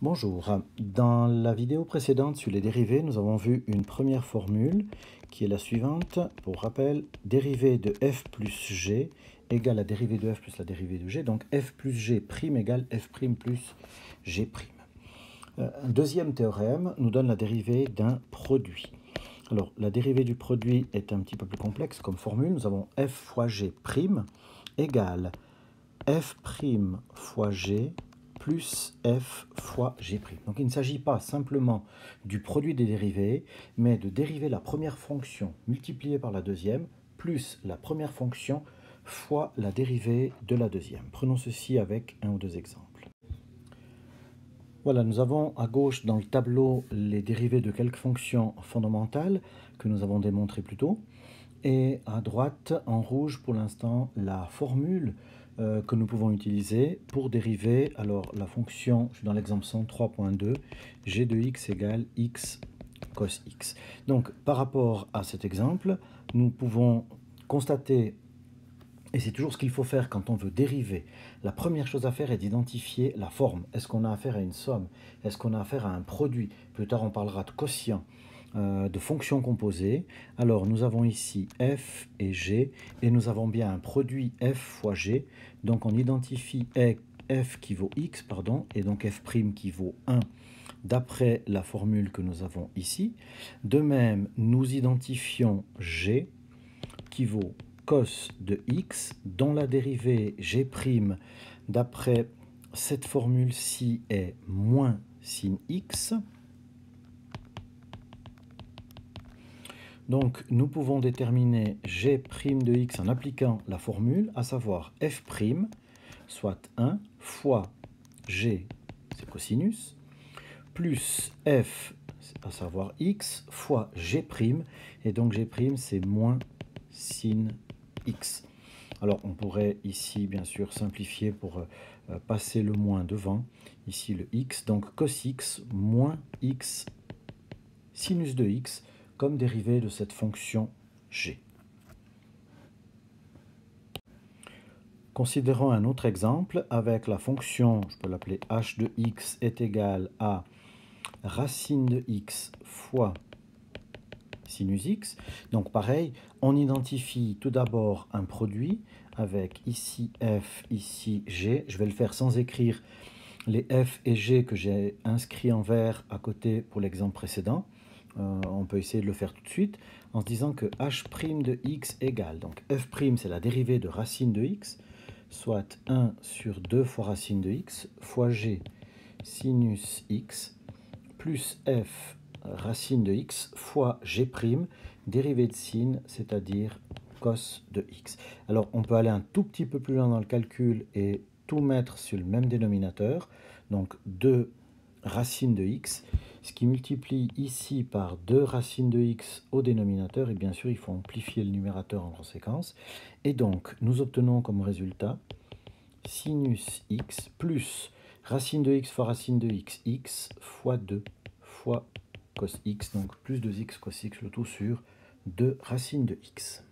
Bonjour, dans la vidéo précédente sur les dérivés, nous avons vu une première formule qui est la suivante. Pour rappel, dérivée de f plus g égale la dérivée de f plus la dérivée de g, donc f plus g prime égale f prime plus g prime. Euh, un deuxième théorème nous donne la dérivée d'un produit. Alors, la dérivée du produit est un petit peu plus complexe comme formule. Nous avons f fois g prime égale f prime fois g plus f fois g'. Donc il ne s'agit pas simplement du produit des dérivés, mais de dériver la première fonction multipliée par la deuxième, plus la première fonction fois la dérivée de la deuxième. Prenons ceci avec un ou deux exemples. Voilà, nous avons à gauche dans le tableau les dérivés de quelques fonctions fondamentales que nous avons démontrées plus tôt. Et à droite, en rouge pour l'instant, la formule euh, que nous pouvons utiliser pour dériver alors la fonction, je suis dans l'exemple 103.2, g de x égale x cos x. Donc par rapport à cet exemple, nous pouvons constater, et c'est toujours ce qu'il faut faire quand on veut dériver, la première chose à faire est d'identifier la forme. Est-ce qu'on a affaire à une somme? Est-ce qu'on a affaire à un produit? Plus tard on parlera de quotient. Euh, de fonctions composées. Alors nous avons ici f et g et nous avons bien un produit f fois g. Donc on identifie f qui vaut x pardon et donc f' qui vaut 1 d'après la formule que nous avons ici. De même, nous identifions g qui vaut cos de x dont la dérivée g' d'après cette formule-ci est moins sin x. Donc nous pouvons déterminer g' de x en appliquant la formule, à savoir f', soit 1, fois g, c'est cosinus, plus f, à savoir x, fois g', et donc g' c'est moins sin x. Alors on pourrait ici bien sûr simplifier pour euh, passer le moins devant, ici le x, donc cos x moins x sinus de x, comme dérivée de cette fonction g. Considérons un autre exemple avec la fonction, je peux l'appeler h de x est égal à racine de x fois sinus x. Donc pareil, on identifie tout d'abord un produit avec ici f, ici g. Je vais le faire sans écrire les f et g que j'ai inscrits en vert à côté pour l'exemple précédent. Euh, on peut essayer de le faire tout de suite en se disant que h' de x égale, donc f' c'est la dérivée de racine de x, soit 1 sur 2 fois racine de x, fois g sinus x, plus f racine de x, fois g', dérivée de sin, c'est-à-dire cos de x. Alors on peut aller un tout petit peu plus loin dans le calcul et tout mettre sur le même dénominateur, donc 2 racine de x, qui multiplie ici par 2 racines de x au dénominateur, et bien sûr il faut amplifier le numérateur en conséquence. Et donc nous obtenons comme résultat sinus x plus racine de x fois racine de x, x fois 2 fois cos x, donc plus 2x cos x, le tout sur 2 racines de x.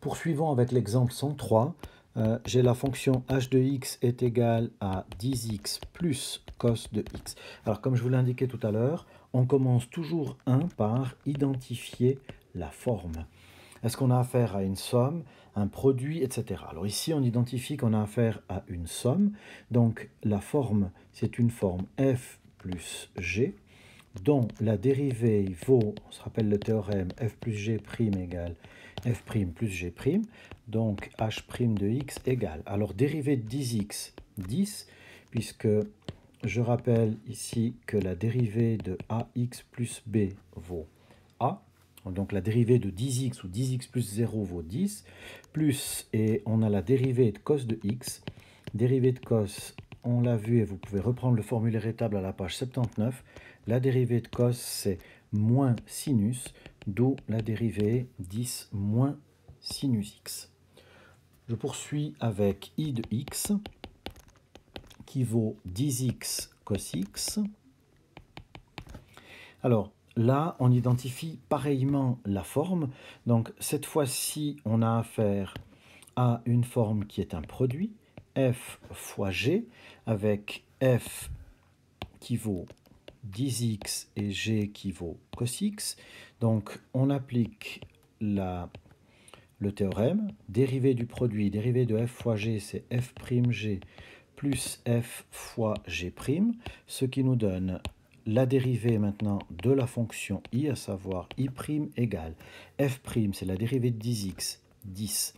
Poursuivons avec l'exemple 103. Euh, j'ai la fonction h de x est égale à 10x plus cos de x. Alors comme je vous l'ai indiqué tout à l'heure, on commence toujours 1 par identifier la forme. Est-ce qu'on a affaire à une somme, un produit, etc. Alors ici, on identifie qu'on a affaire à une somme. Donc la forme, c'est une forme f plus g, dont la dérivée vaut, on se rappelle le théorème, f plus g' égale f' plus g'. Donc h' de x égale. Alors dérivée de 10x, 10, puisque je rappelle ici que la dérivée de ax plus b vaut a. Donc la dérivée de 10x ou 10x plus 0 vaut 10. Plus, et on a la dérivée de cos de x. Dérivée de cos, on l'a vu et vous pouvez reprendre le formulaire étable à la page 79. La dérivée de cos, c'est moins sinus, d'où la dérivée 10 moins sinus x. Je poursuis avec i de x qui vaut 10x cos x. Alors là, on identifie pareillement la forme. Donc cette fois-ci, on a affaire à une forme qui est un produit, f fois g, avec f qui vaut 10x et g qui vaut cos x. Donc on applique le théorème. Dérivé du produit, dérivé de f fois g, c'est f' g plus f fois g', ce qui nous donne la dérivée maintenant de la fonction i, à savoir i' égale f', c'est la dérivée de 10x, 10,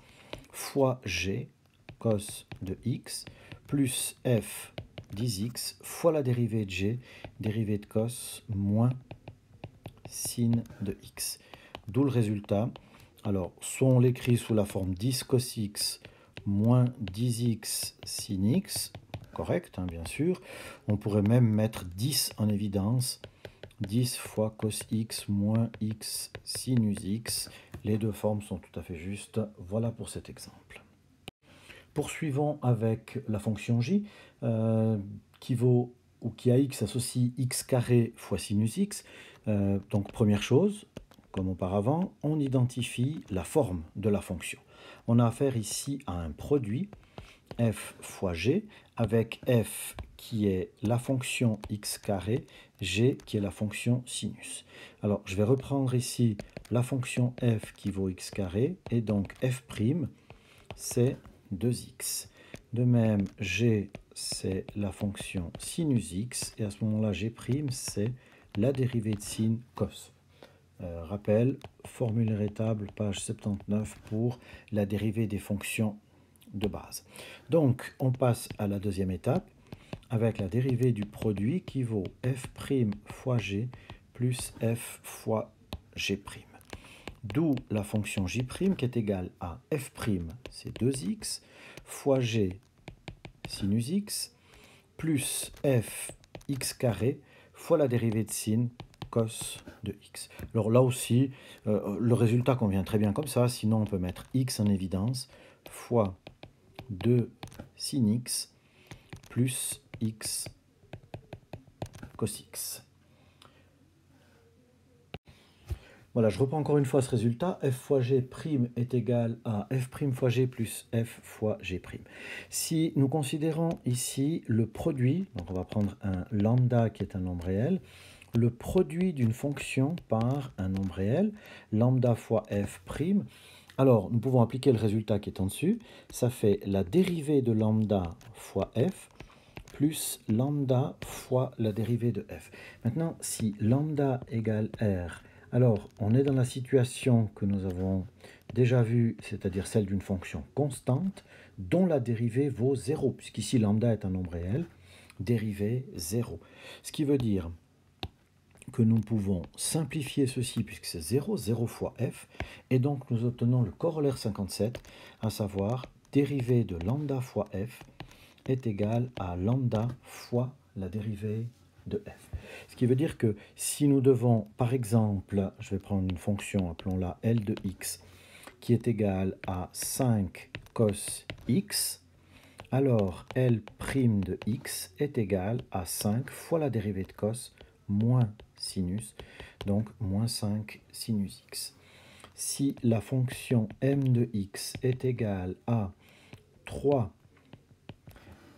fois g, cos de x, plus f 10x fois la dérivée de g, dérivée de cos, moins sin de x. D'où le résultat. Alors, soit on l'écrit sous la forme 10 cos x moins 10x sin x, correct, hein, bien sûr. On pourrait même mettre 10 en évidence. 10 fois cos x moins x sinus x. Les deux formes sont tout à fait justes. Voilà pour cet exemple. Poursuivons avec la fonction j, euh, qui vaut ou qui a x associe x carré fois sinus x. Euh, donc première chose, comme auparavant, on identifie la forme de la fonction. On a affaire ici à un produit f fois g, avec f qui est la fonction x carré, g qui est la fonction sinus. Alors, je vais reprendre ici la fonction f qui vaut x carré, et donc f', c'est 2x. De même, g, c'est la fonction sinus x, et à ce moment-là, g', c'est la dérivée de sin cos. Euh, rappel, formule rétable, page 79, pour la dérivée des fonctions de base. Donc, on passe à la deuxième étape avec la dérivée du produit qui vaut f' fois g plus f fois g'. D'où la fonction j' qui est égale à f', c'est 2x, fois g sinus x, plus f x carré fois la dérivée de sin cos de x. Alors là aussi, euh, le résultat convient très bien comme ça, sinon on peut mettre x en évidence, fois 2 sin x plus x cos x. Voilà, je reprends encore une fois ce résultat. f fois g' est égal à f' fois g plus f fois g'. Si nous considérons ici le produit, donc on va prendre un lambda qui est un nombre réel, le produit d'une fonction par un nombre réel, lambda fois f', alors, nous pouvons appliquer le résultat qui est en dessus. Ça fait la dérivée de lambda fois f plus lambda fois la dérivée de f. Maintenant, si lambda égale r, alors on est dans la situation que nous avons déjà vue, c'est-à-dire celle d'une fonction constante dont la dérivée vaut 0, puisqu'ici lambda est un nombre réel, dérivée 0. Ce qui veut dire que nous pouvons simplifier ceci puisque c'est 0, 0 fois f, et donc nous obtenons le corollaire 57, à savoir dérivée de lambda fois f est égal à lambda fois la dérivée de f. Ce qui veut dire que si nous devons, par exemple, je vais prendre une fonction, appelons-la L de x, qui est égale à 5 cos x, alors L' de x est égal à 5 fois la dérivée de cos moins sinus, donc moins 5 sinus x. Si la fonction m de x est égale à 3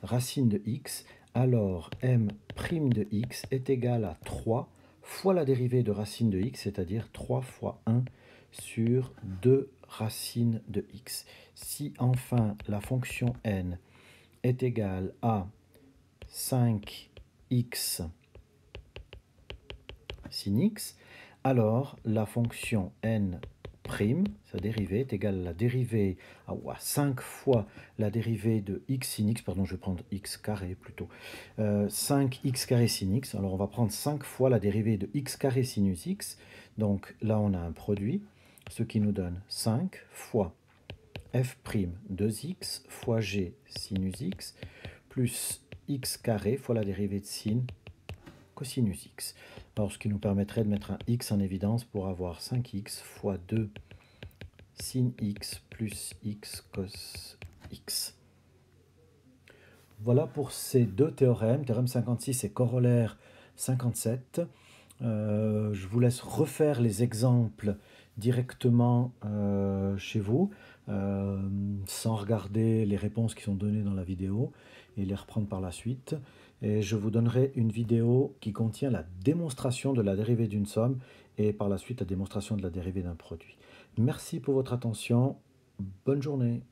racine de x, alors m' de x est égal à 3 fois la dérivée de racine de x, c'est-à-dire 3 fois 1 sur 2 racines de x. Si enfin la fonction n est égale à 5x sin x, alors la fonction n prime, sa dérivée est égale à la dérivée à 5 fois la dérivée de x sin x, pardon, je vais prendre x carré plutôt, 5x euh, carré sin x, alors on va prendre 5 fois la dérivée de x carré sinus x, donc là on a un produit, ce qui nous donne 5 fois f' 2x fois g sinus x plus x carré fois la dérivée de sin cosinus x. Ce qui nous permettrait de mettre un x en évidence pour avoir 5x fois 2 sin x plus x cos x. Voilà pour ces deux théorèmes, théorème 56 et corollaire 57. Euh, je vous laisse refaire les exemples directement euh, chez vous, euh, sans regarder les réponses qui sont données dans la vidéo et les reprendre par la suite. Et je vous donnerai une vidéo qui contient la démonstration de la dérivée d'une somme et par la suite la démonstration de la dérivée d'un produit. Merci pour votre attention. Bonne journée.